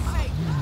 bullshit.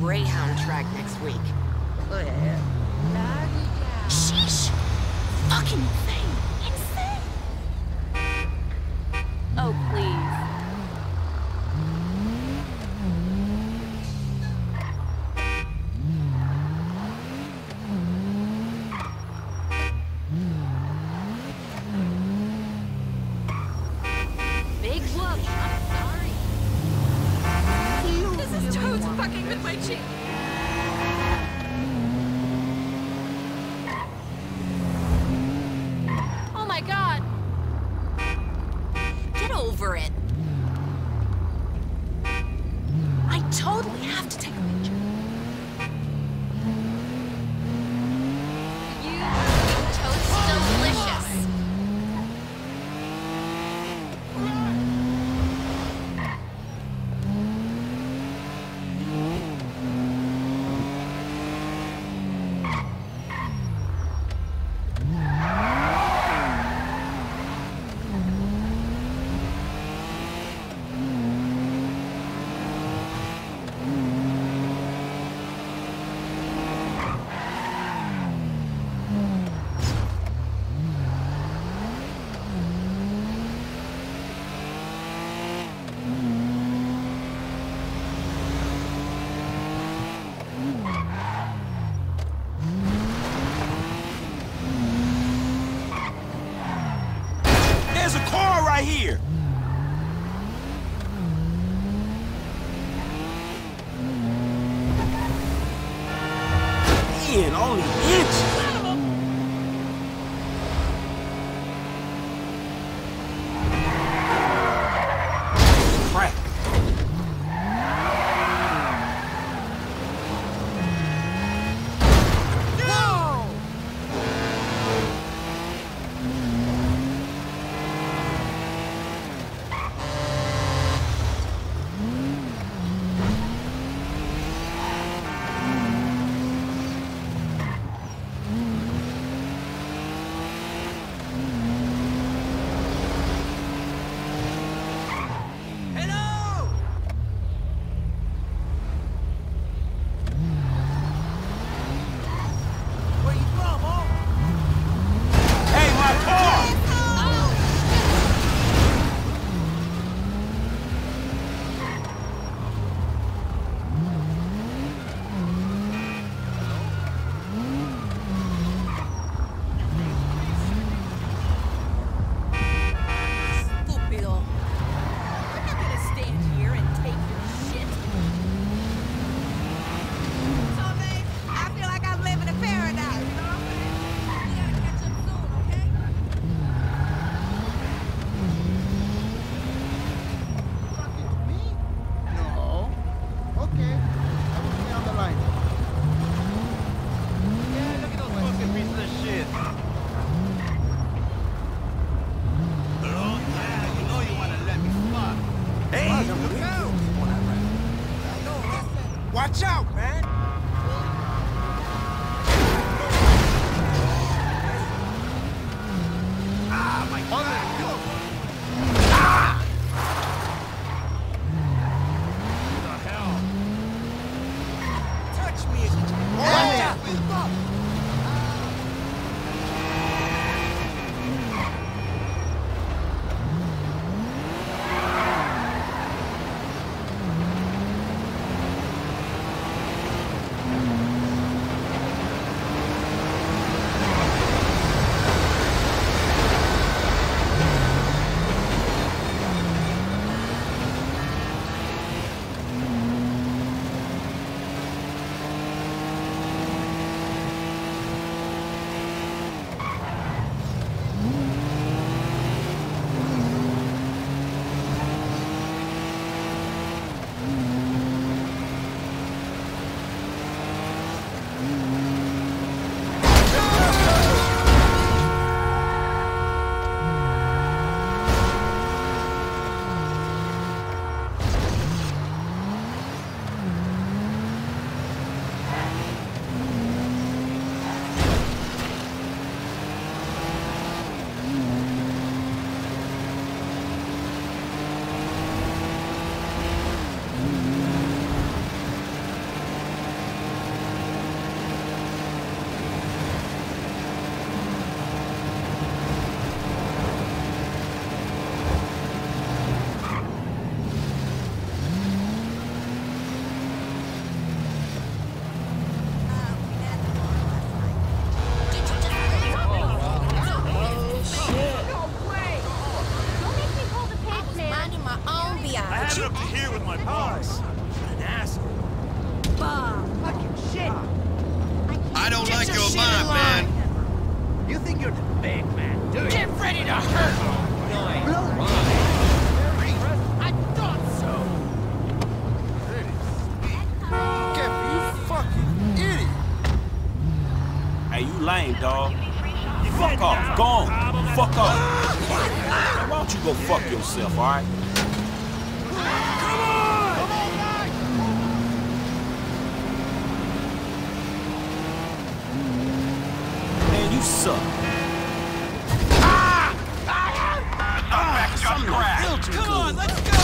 Greyhound track next week. Oh, Sheesh! Fucking amazing. Watch out, man! lame, dog. Fuck off. Go on. Fuck off. Now, why don't you go fuck yourself, all right? Man, you suck. Ah! Ah! Ah! Come on, let's go!